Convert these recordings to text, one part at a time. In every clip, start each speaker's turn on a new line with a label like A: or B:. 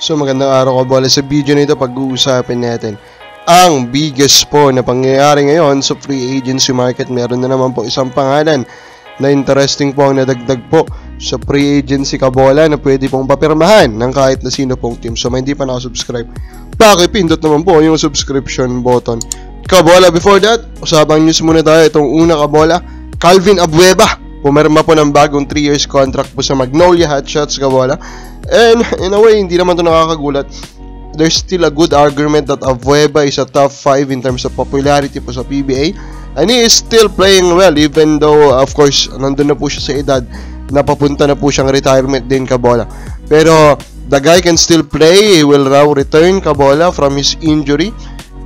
A: So magandang araw ka bola. Sa video na ito pag-uusapin natin ang biggest po na pangyayari ngayon sa free agency market. Meron na naman po isang pangalan na interesting po ang nadagdag po sa free agency kabola na pwede pong papirmahan ng kahit na sino pong team. So may hindi pa nakasubscribe, pakipindot naman po yung subscription button. Kabola, before that, usapang news muna tayo. Itong una kabola, Calvin Abueva. Pumirma po ng bagong 3 years contract po sa Magnolia Hotshots kabola. And in a way, hindi naman ito nakakagulat. There's still a good argument that Avueba is a top 5 in terms of popularity po sa PBA. And he is still playing well even though, of course, nandun na po siya sa edad na papunta na po siyang retirement din kabola. Pero the guy can still play. He will now return kabola from his injury.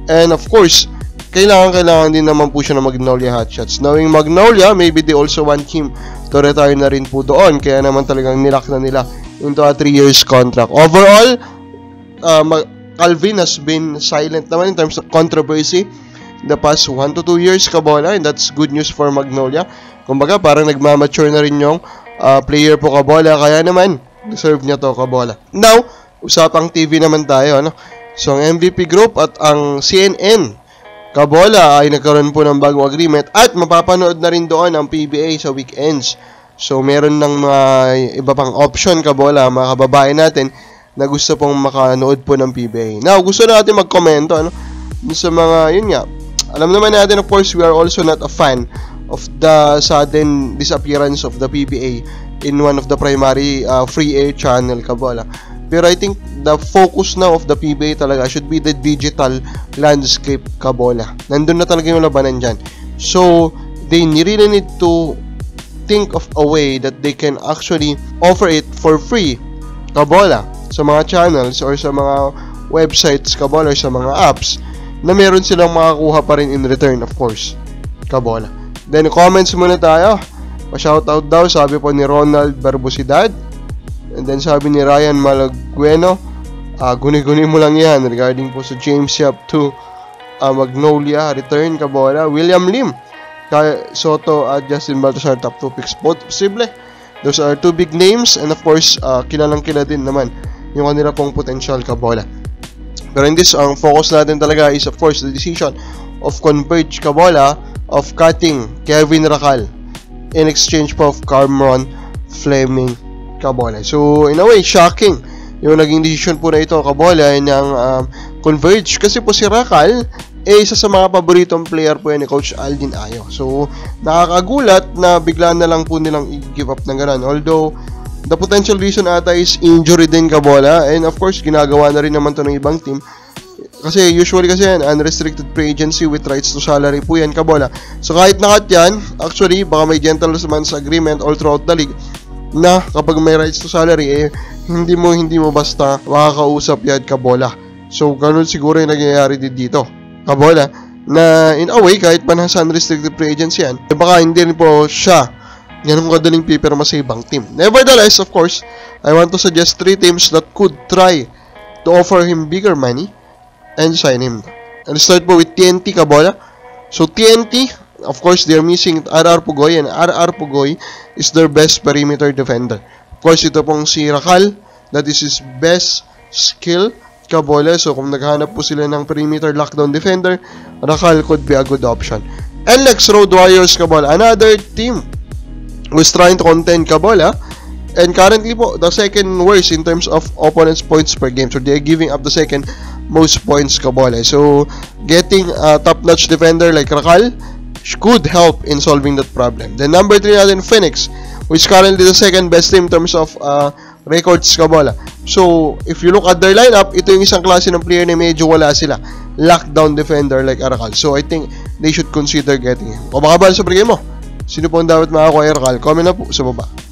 A: And of course, kailangan-kailangan din naman po siya ng Magnolia Hotshots. Knowing Magnolia, maybe they also want him to retire na rin po doon. Kaya naman talagang nilak na nila into a 3 years contract. Overall, uh, Calvin has been silent naman in terms of controversy the past 1 to 2 years kabola and that's good news for Magnolia. Kumbaga parang nagmamature na rin yung uh, player po kabola kaya naman deserve niya to kabola. Now, usapang TV naman tayo ano. So ang MVP group at ang CNN Kabola ay nagkaroon po ng bagong agreement at mapapanood na rin doon ang PBA sa weekends. So, meron ng mga iba pang option, Kabola, mga kababae natin na gusto pong makanood po ng PBA. Now, gusto natin magkomento ano, sa mga, yun nga, alam naman natin, of course, we are also not a fan of the sudden disappearance of the PBA in one of the primary uh, free air channel, Kabola. Pero I think the focus now of the PBA talaga should be the digital landscape kabola. Nandun na talaga yung labanan dyan. So, they really need to think of a way that they can actually offer it for free kabola sa mga channels or sa mga websites kabola or sa mga apps na meron silang makakuha pa rin in return of course kabola. Then comments muna tayo. Pa-shoutout daw sabi po ni Ronald Barbusidad And then sabi ni Ryan Malagueno, uh, guni-guni mo lang yan regarding po sa James Yap 2 uh, ah, Magnolia return kabola. William Lim, Kay Soto at Justin Baltasar top 2 picks. Both posible. Those are two big names and of course, uh, kilalang kila din naman yung kanila pong potential kabola. Pero in this, ang focus natin talaga is of course the decision of Converge Kabola of cutting Kevin Rakal in exchange for Cameron Fleming Kabola. So, in a way, shocking yung naging decision po na ito, Kabola, ng um, Converge. Kasi po si Rakal, eh, isa sa mga paboritong player po yan ni Coach Aldin Ayo. So, nakakagulat na bigla na lang po nilang i-give up ng ganun. Although, the potential reason ata is injury din Kabola. And of course, ginagawa na rin naman to ng ibang team. Kasi usually kasi yan, unrestricted free agency with rights to salary po yan, Kabola. So kahit nakat yan, actually, baka may gentleman's agreement all throughout the league na kapag may rights to salary, eh, hindi mo, hindi mo basta makakausap yan kabola. So, ganun siguro yung nangyayari din dito. Kabola, na in a way, kahit pa nasa unrestricted free agency yan, eh, baka hindi rin po siya ganun kadaling pipirma sa ibang team. Nevertheless, of course, I want to suggest three teams that could try to offer him bigger money and sign him. And start po with TNT Kabola. So TNT, Of course, they're missing RR Pugoy and RR Pugoy is their best perimeter defender. Of course, ito pong si Rakal, that is his best skill kabola. So, kung naghanap po sila ng perimeter lockdown defender, Rakal could be a good option. And Road Warriors kabola, another team who's trying to contend kabola. And currently po, the second worst in terms of opponents points per game. So, they're giving up the second most points kabola. So, getting a top-notch defender like Rakal could help in solving that problem. Then number 3 natin, Phoenix, which currently the second best team in terms of uh, records kabola. So, if you look at their lineup, ito yung isang klase ng player na medyo wala sila. Lockdown defender like Arakal. So, I think they should consider getting him. O baka ba sa pregame mo? Sino po ang dapat makakuha Arakal? Comment na po sa baba.